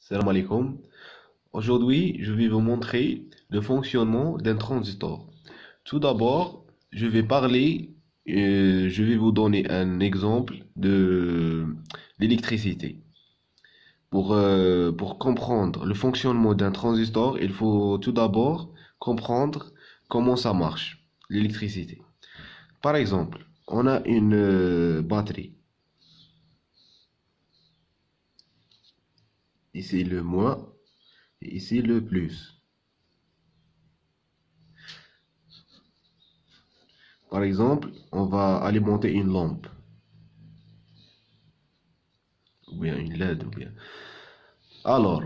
Salam alaikum. Aujourd'hui, je vais vous montrer le fonctionnement d'un transistor. Tout d'abord, je vais parler, euh, je vais vous donner un exemple de l'électricité. Pour, euh, pour comprendre le fonctionnement d'un transistor, il faut tout d'abord comprendre comment ça marche, l'électricité. Par exemple, on a une euh, batterie. Ici le moins et ici le plus. Par exemple, on va alimenter une lampe. Ou bien une LED ou bien. Alors,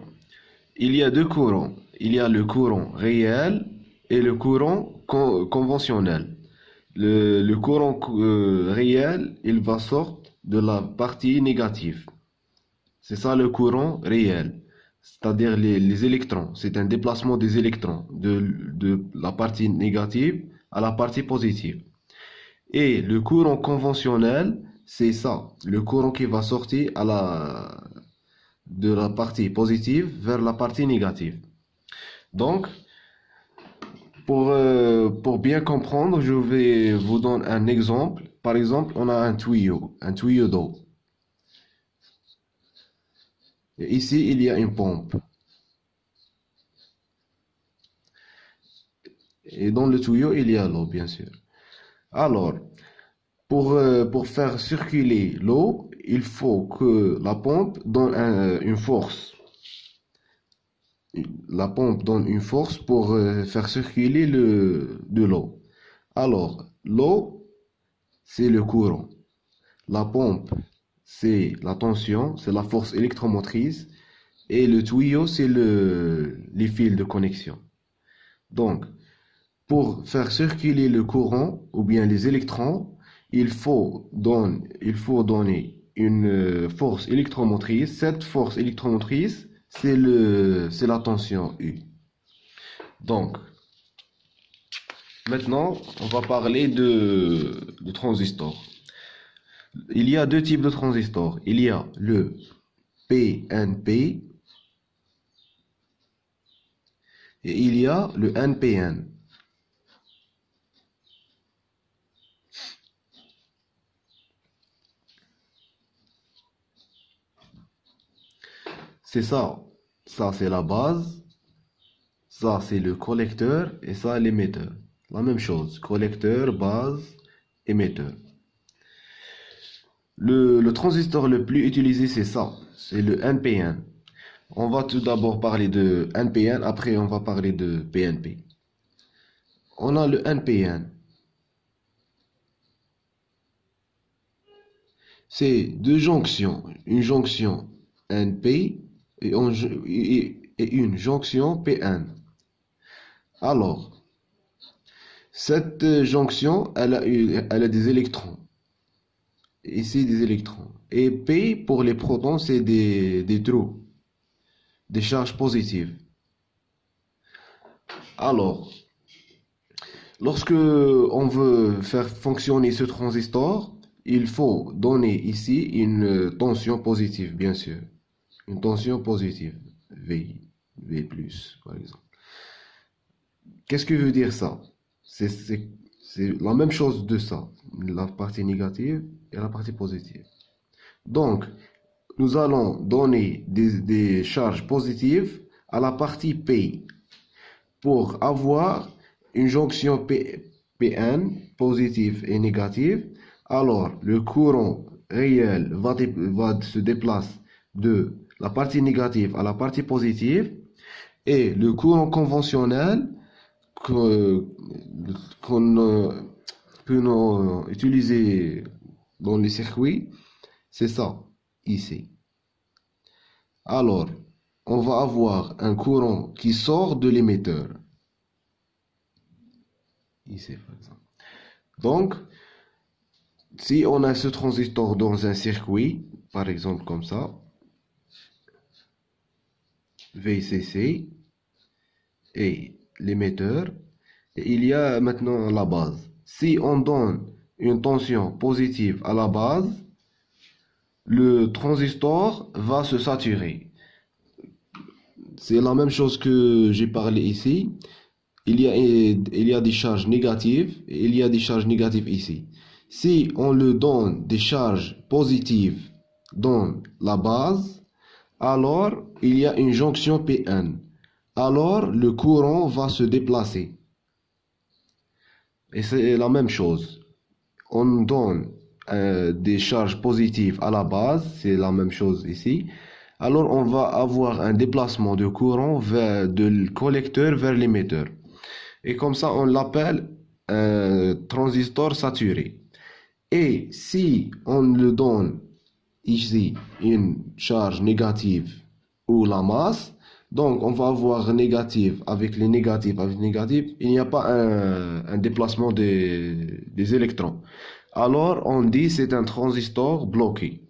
il y a deux courants. Il y a le courant réel et le courant con- conventionnel. Le, le courant euh, réel, il va sortir de la partie négative. C'est ça le courant réel, c'est-à-dire les, électrons. C'est un déplacement des électrons de, la partie négative à la partie positive. Et le courant conventionnel, c'est ça, le courant qui va sortir de la partie positive vers la partie négative. Donc, pour, euh, pour bien comprendre, je vais vous donner un exemple. Par exemple, on a un tuyau, un tuyau d'eau. Ici, il y a une pompe. Et dans le tuyau, il y a l'eau, bien sûr. Alors, pour, euh, pour faire circuler l'eau, il faut que la pompe donne un- une force. La pompe donne une force pour euh, faire circuler le, de l'eau. Alors, l'eau, c'est le courant. La pompe, c'est la tension, c'est la force électromotrice. Et le tuyau, c'est le, les fils de connexion. Donc, pour faire circuler le courant ou bien les électrons, il faut, donner une euh, force électromotrice. Cette force électromotrice, c'est le, c'est la tension U. Donc, maintenant, on va parler de, de transistors. Il y a deux types de transistors. Il y a le PNP et il y a le NPN. C'est ça. Ça, c'est la base. Ça, c'est le collecteur. Et ça, l'émetteur. La même chose. Collecteur, base, émetteur. Le, transistor le plus utilisé, c'est ça. C'est le NPN. On va tout d'abord parler de NPN. Après, on va parler de PNP. On a le NPN. C'est deux jonctions. Une jonction NP et, une jonction PN. Alors, cette jonction, elle a, elle a des électrons. Ici, des électrons. Et P, pour les protons, c'est des, des trous, des charges positives. Alors, lorsque on veut faire fonctionner ce transistor, il faut donner ici une tension positive, bien sûr. Une tension positive, V, V+, par exemple. Qu'est-ce que veut dire ça? C'est c'est- la même chose de ça, la partie négative et la partie positive. Donc, nous allons donner des, des charges positives à la partie P pour avoir une jonction P- PN positive et négative. Alors, le courant réel va, va se déplacer de la partie négative à la partie positive et le courant conventionnel qu'on euh, peut nous utiliser dans les circuits, c'est ça, ici. Alors, on va avoir un courant qui sort de l'émetteur. Ici, par exemple. Donc, si on a ce transistor dans un circuit, par exemple comme ça, VCC, et l'émetteur, et il y a maintenant la base. Si on donne une tension positive à la base, le transistor va se saturer. c'est la même chose que j'ai parlé ici. Il y, a, il y a des charges négatives et il y a des charges négatives ici. Si on le donne des charges positives dans la base, alors il y a une jonction Pn. Alors le courant va se déplacer. Et c'est la même chose. On donne euh, des charges positives à la base, c'est la même chose ici. Alors on va avoir un déplacement de courant vers, de collecteur vers l'émetteur. Et comme ça, on l'appelle un transistor saturé. Et si on le donne ici une charge négative ou la masse, donc on va avoir négative avec les négatifs avec les négatifs, il n'y a pas un, déplacement des, électrons. Alors on dit c'est un transistor bloqué.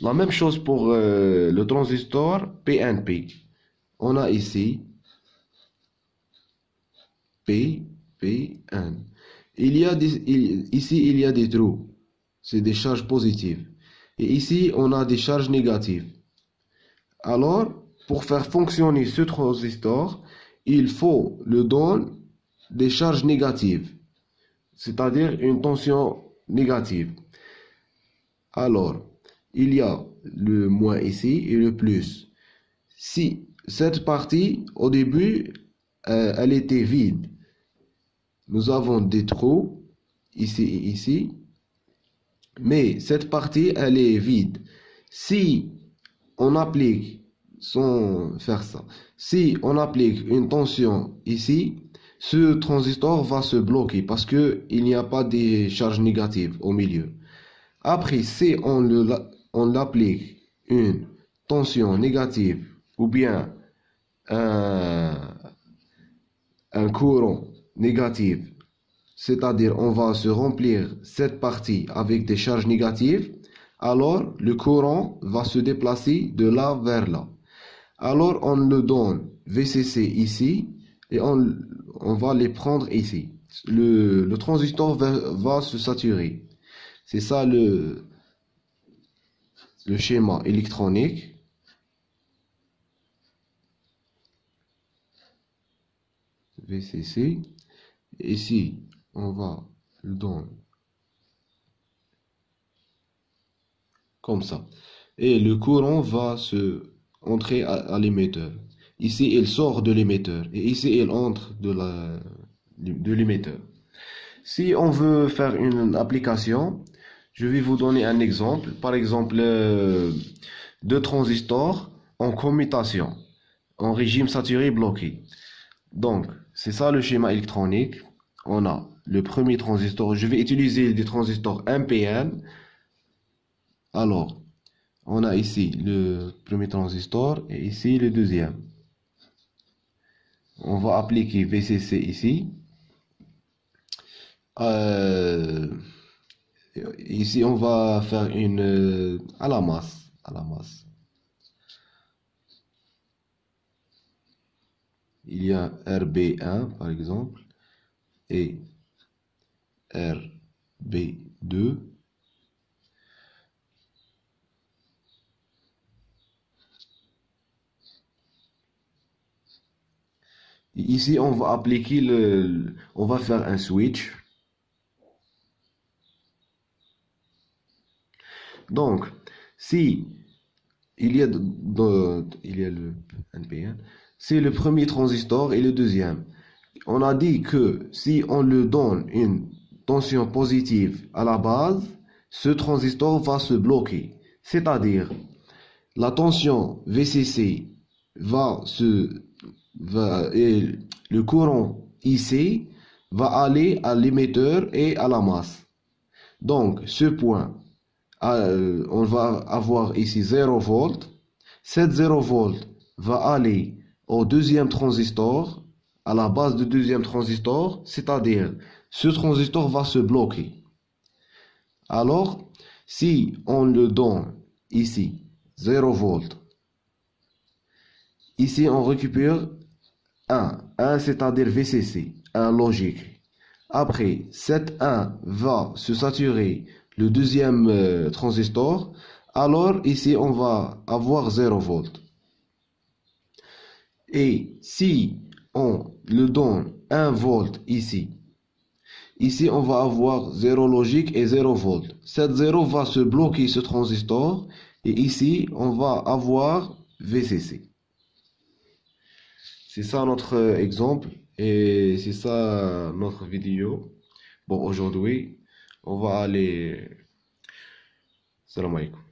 La même chose pour euh, le transistor PNP. On a ici P, P, N. Il y a ici, il y a des trous. C'est des charges positives. Et ici, on a des charges négatives. Alors, pour faire fonctionner ce transistor, il faut le don des charges négatives, c'est-à-dire une tension négative. Alors, il y a le moins ici et le plus. Si cette partie, au début, euh, elle était vide, nous avons des trous ici et ici, mais cette partie, elle est vide. Si on applique, sans faire ça, si on applique une tension ici, ce transistor va se bloquer parce qu'il n'y a pas de charge négative au milieu. Après, si on, on l'applique une tension négative ou bien un, un courant négative, c'est-à-dire on va se remplir cette partie avec des charges négatives, alors le courant va se déplacer de là vers là. Alors on le donne VCC ici et on, va les prendre ici. Le, le transistor va, se saturer. C'est ça le, le schéma électronique. VCC. Ici, on va le donner comme ça. Et le courant va se entrer à, l'émetteur. Ici, il sort de l'émetteur. Et ici, il entre de de l'émetteur. Si on veut faire une application, je vais vous donner un exemple. Par exemple, euh, deux transistors en commutation, en régime saturé bloqué. Donc, c'est ça le schéma électronique. On a le premier transistor. Je vais utiliser des transistors NPN. Alors, on a ici le premier transistor et ici le deuxième. On va appliquer VCC ici. Euh, ici, on va faire une à la masse. À la masse. il y a RB1 par exemple et RB2 Ici, on va appliquer le, on va faire un switch. Donc, si il y a, le NPN, c'est le premier transistor et le deuxième. On a dit que si on le donne une tension positive à la base, ce transistor va se bloquer. C'est-à-dire, la tension VCC va se le courant IC va aller à l'émetteur et à la masse. Donc, ce point, euh, on va avoir ici 0 volts. Cette 0 volts va aller au deuxième transistor, à la base du deuxième transistor, c'est-à-dire ce transistor va se bloquer. Alors, si on le donne ici 0 volts, ici on récupère 1, 1 c'est-à-dire VCC, 1 logique. Après, cet 1 va se saturer le deuxième euh, transistor, alors ici on va avoir 0 volts. Et si on le donne 1 volt ici, ici on va avoir 0 logique et 0 volt. Cette 0 va se bloquer ce transistor et ici on va avoir VCC. C'est ça notre exemple et c'est ça notre vidéo. Bon, aujourd'hui, on va aller. Salam alaikum.